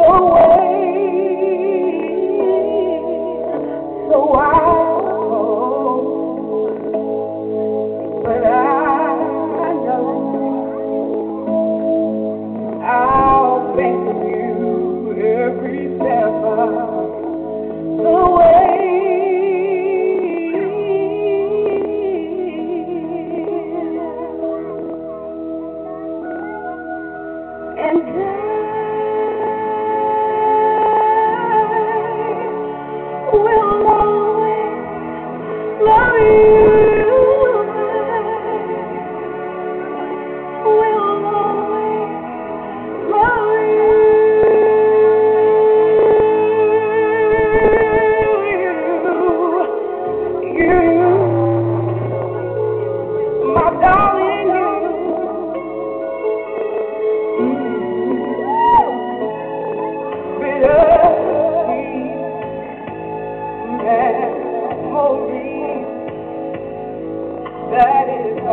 Your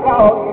legal.